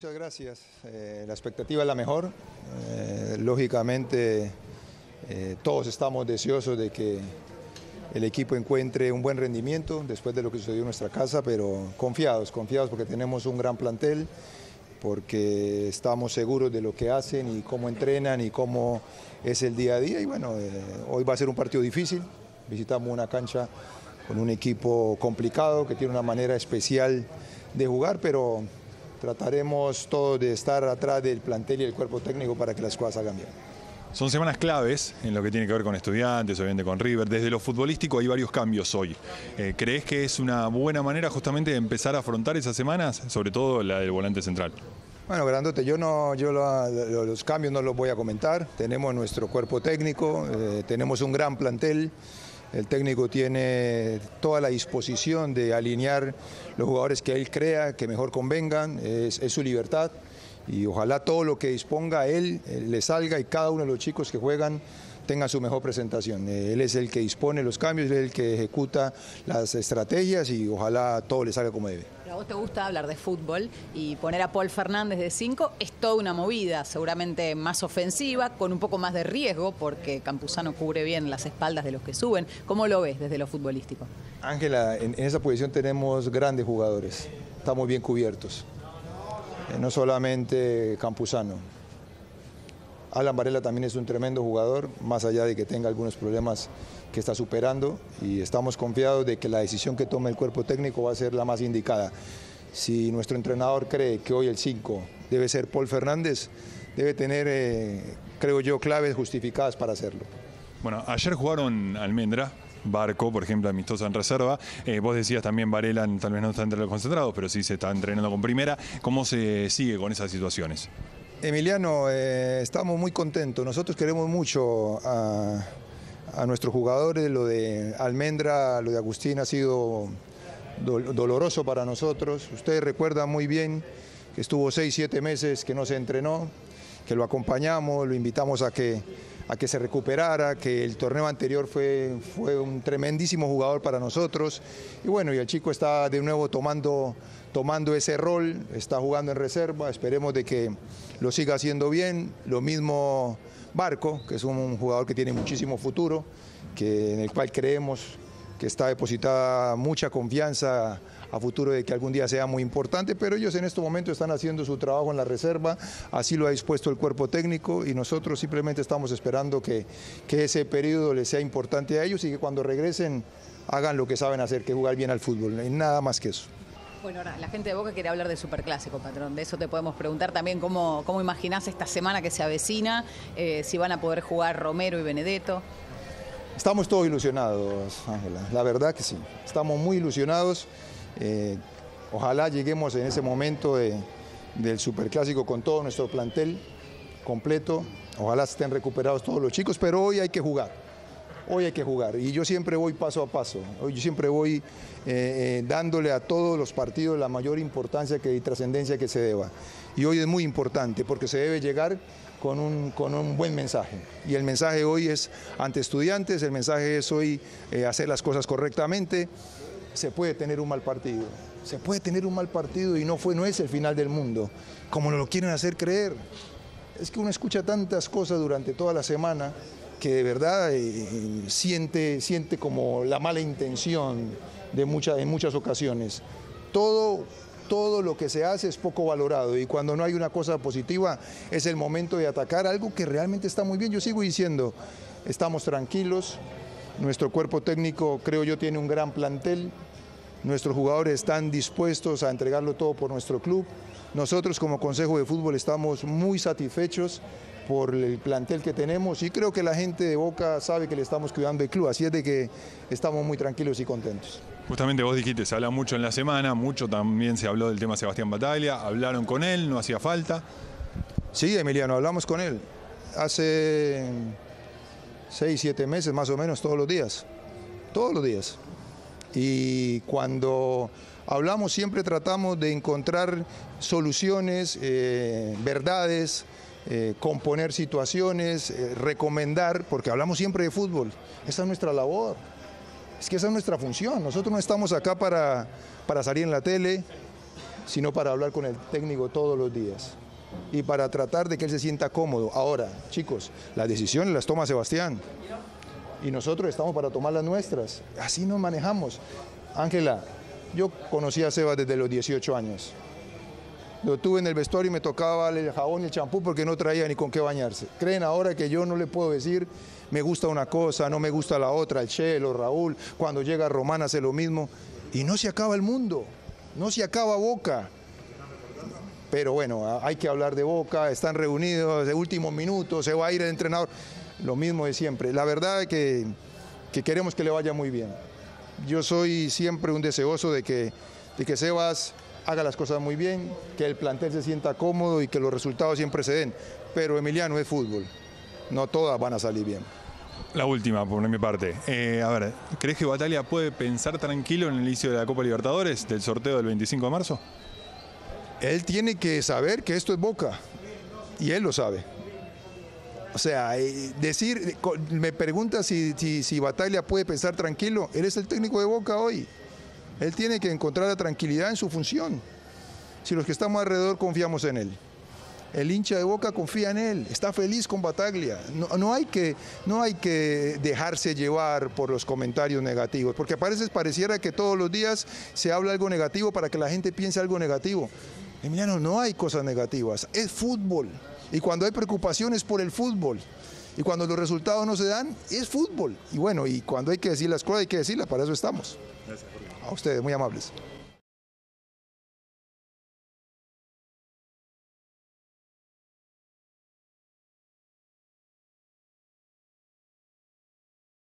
Muchas gracias. Eh, la expectativa es la mejor. Eh, lógicamente, eh, todos estamos deseosos de que el equipo encuentre un buen rendimiento después de lo que sucedió en nuestra casa, pero confiados, confiados porque tenemos un gran plantel, porque estamos seguros de lo que hacen y cómo entrenan y cómo es el día a día. Y bueno, hoy va a ser un partido difícil. Visitamos una cancha con un equipo complicado que tiene una manera especial de jugar, pero trataremos todos de estar atrás del plantel y el cuerpo técnico para que las cosas salgan bien. Son semanas claves en lo que tiene que ver con estudiantes, obviamente con River. Desde lo futbolístico hay varios cambios hoy. Eh, ¿Crees que es una buena manera justamente de empezar a afrontar esas semanas, sobre todo la del volante central? Bueno, Grandote, yo no, yo los cambios no los voy a comentar. Tenemos nuestro cuerpo técnico, eh, tenemos un gran plantel. El técnico tiene toda la disposición de alinear los jugadores que él crea que mejor convengan, es, su libertad y ojalá todo lo que disponga él eh, le salga y cada uno de los chicos que juegan tenga su mejor presentación. Eh, él es el que dispone los cambios, él es el que ejecuta las estrategias y ojalá todo le salga como debe a vos te gusta hablar de fútbol y poner a Paul Fernández de 5 es toda una movida, seguramente más ofensiva, con un poco más de riesgo, porque Campuzano cubre bien las espaldas de los que suben. ¿Cómo lo ves desde lo futbolístico? Ángela, en, esa posición tenemos grandes jugadores, estamos bien cubiertos. Eh, no solamente Campuzano. Alan Varela también es un tremendo jugador, más allá de que tenga algunos problemas que está superando y estamos confiados de que la decisión que tome el cuerpo técnico va a ser la más indicada. Si nuestro entrenador cree que hoy el 5 debe ser Paul Fernández, debe tener, eh, creo yo, claves justificadas para hacerlo. Bueno, ayer jugaron Almendra, Barco, por ejemplo, amistoso en reserva. Eh, vos decías también Varela tal vez no está entre los concentrados, pero sí se está entrenando con primera. ¿Cómo se sigue con esas situaciones? Emiliano, eh, estamos muy contentos. Nosotros queremos mucho a nuestros jugadores. Lo de Almendra, lo de Agustín ha sido doloroso para nosotros. Ustedes recuerdan muy bien que estuvo seis, siete meses que no se entrenó, que lo acompañamos, lo invitamos a que, a que se recuperara, que el torneo anterior fue, fue un tremendísimo jugador para nosotros. Y bueno, y el chico está de nuevo tomando, tomando ese rol, está jugando en reserva, esperemos de que lo siga haciendo bien. Lo mismo Barco, que es un jugador que tiene muchísimo futuro, que, en el cual creemos que está depositada mucha confianza a futuro de que algún día sea muy importante, pero ellos en este momento están haciendo su trabajo en la reserva, así lo ha dispuesto el cuerpo técnico y nosotros simplemente estamos esperando que, que ese periodo les sea importante a ellos y que cuando regresen hagan lo que saben hacer, que jugar bien al fútbol, y nada más que eso. Bueno, ahora la gente de Boca quiere hablar de Superclásico, patrón. De eso te podemos preguntar también cómo, cómo imaginás esta semana que se avecina, eh, si van a poder jugar Romero y Benedetto. Estamos todos ilusionados, Ángela. La verdad que sí. Estamos muy ilusionados. Eh, ojalá lleguemos en ese momento del Superclásico con todo nuestro plantel completo. Ojalá estén recuperados todos los chicos, pero hoy hay que jugar hoy hay que jugar. Y yo siempre voy paso a paso, hoy yo siempre voy eh, eh, dándole a todos los partidos la mayor importancia que, y trascendencia que se deba. Y hoy es muy importante porque se debe llegar con un, con un buen mensaje. Y el mensaje hoy es ante estudiantes, el mensaje es hoy hacer las cosas correctamente. Se puede tener un mal partido, se puede tener un mal partido y no, fue, no es el final del mundo, como lo quieren hacer creer. Es que uno escucha tantas cosas durante toda la semana que de verdad eh, siente, siente como la mala intención de en muchas ocasiones. Todo, todo lo que se hace es poco valorado y cuando no hay una cosa positiva es el momento de atacar algo que realmente está muy bien. Yo sigo diciendo, estamos tranquilos, nuestro cuerpo técnico creo yo tiene un gran plantel, nuestros jugadores están dispuestos a entregarlo todo por nuestro club. Nosotros como Consejo de Fútbol estamos muy satisfechos por el plantel que tenemos y creo que la gente de Boca sabe que le estamos cuidando el club, así es de que estamos muy tranquilos y contentos. Justamente vos dijiste, se habla mucho en la semana, mucho también se habló del tema Sebastián Bataglia, hablaron con él, no hacía falta. Sí, Emiliano, hablamos con él hace seis, siete meses más o menos, todos los días, todos los días. Y cuando hablamos siempre tratamos de encontrar soluciones, eh, verdades, eh, componer situaciones, eh, recomendar, porque hablamos siempre de fútbol. Esa es nuestra labor. Es que esa es nuestra función. Nosotros no estamos acá para, para salir en la tele, sino para hablar con el técnico todos los días y para tratar de que él se sienta cómodo. Ahora, chicos, las decisiones las toma Sebastián y nosotros estamos para tomar las nuestras. Así nos manejamos. Ángela, yo conocí a Seba desde los 18 años. Lo tuve en el vestuario y me tocaba el jabón y el champú porque no traía ni con qué bañarse. Creen ahora que yo no le puedo decir, me gusta una cosa, no me gusta la otra, el Chelo, Raúl, cuando llega Román hace lo mismo. Y no se acaba el mundo, no se acaba Boca. Pero bueno, hay que hablar de Boca, están reunidos de últimos minutos, se va a ir el entrenador, lo mismo de siempre. La verdad es que, que queremos que le vaya muy bien. Yo soy siempre un deseoso de que, de que Sebas haga las cosas muy bien, que el plantel se sienta cómodo y que los resultados siempre se den. Pero Emiliano es fútbol, no todas van a salir bien. La última, por mi parte. Eh, a ver, ¿crees que Batalla puede pensar tranquilo en el inicio de la Copa Libertadores, del sorteo del 25 de marzo? Él tiene que saber que esto es Boca, y él lo sabe. O sea, eh, decir, me pregunta si, si, Batalla puede pensar tranquilo, él es el técnico de Boca hoy. Él tiene que encontrar la tranquilidad en su función. Si los que estamos alrededor confiamos en él. El hincha de Boca confía en él, está feliz con Bataglia. No, hay, que, no hay que dejarse llevar por los comentarios negativos, porque a veces pareciera que todos los días se habla algo negativo para que la gente piense algo negativo. Emiliano, no hay cosas negativas, es fútbol. Y cuando hay preocupaciones por el fútbol, y cuando los resultados no se dan, es fútbol. Y bueno, y cuando hay que decir las cosas, hay que decirlas, para eso estamos. Gracias, a ustedes, muy amables.